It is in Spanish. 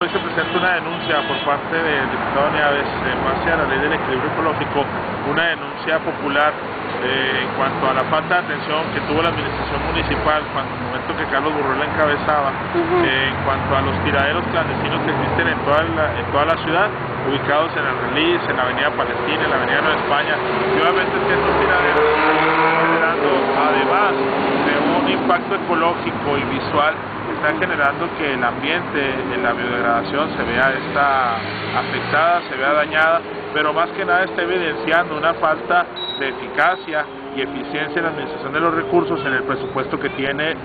Hoy se presenta una denuncia por parte del diputado Nieves en base a la ley del equilibrio ecológico, una denuncia popular eh, en cuanto a la falta de atención que tuvo la administración municipal cuando el momento que Carlos Burrell la encabezaba, eh, en cuanto a los tiraderos clandestinos que existen en toda la, en toda la ciudad, ubicados en el Relis, en la Avenida Palestina, en la Avenida Nueva España, y obviamente es que estos tiraderos están generando, además de un impacto ecológico y visual, están generando que el ambiente en la biodegradación se vea esta afectada, se vea dañada, pero más que nada está evidenciando una falta de eficacia y eficiencia en la administración de los recursos en el presupuesto que tiene